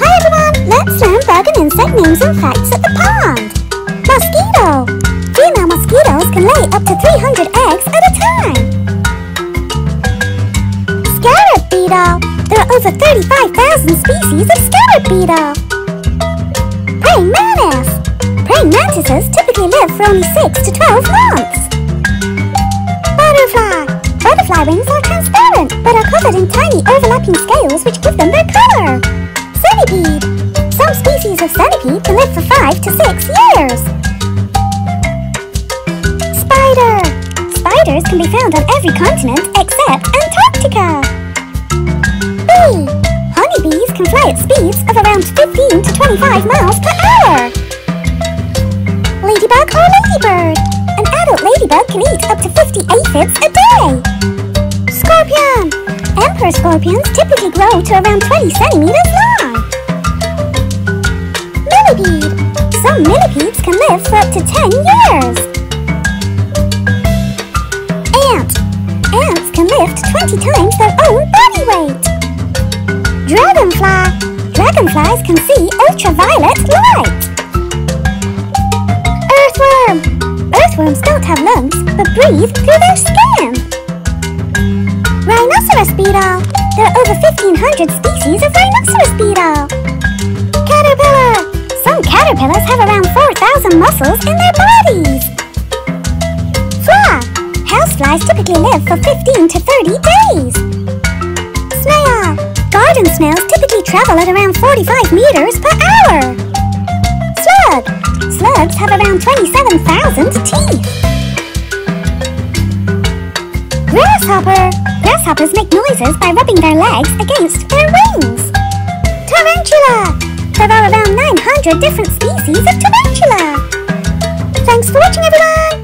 Hi everyone! Let's learn bug and insect names and facts at the pond. Mosquito. Female mosquitoes can lay up to 300 eggs at a time. Scarab beetle. There are over 35,000 species of scarab beetle. Praying mantis. Praying mantises typically live for only 6 to 12 months. Butterfly. Butterfly wings are transparent, but are covered in tiny overlapping scales which give them their color. Centipede. Some species of centipede can live for 5 to 6 years. Spider. Spiders can be found on every continent except Antarctica. Bee. Honeybees can fly at speeds of around 15 to 25 miles per hour. Ladybug or ladybird. An adult ladybug can eat up to 50 aphids a day. Scorpion. Emperor scorpions typically grow to around 20 centimeters long. Millipedes can live for up to 10 years. Ant. Ants can lift 20 times their own body weight. Dragonfly. Dragonflies can see ultraviolet light. Earthworm. Earthworms don't have lungs, but breathe through their skin. Rhinoceros beetle. There are over 1,500 species of rhinoceros caterpillars have around 4,000 muscles in their bodies. Fly. Houseflies typically live for 15 to 30 days. Snail. Garden snails typically travel at around 45 meters per hour. Slug. Slugs have around 27,000 teeth. Grasshopper. Grasshoppers make noises by rubbing their legs against their wings. Tarantula. There are around extra different species of tarantula. Thanks for watching everyone!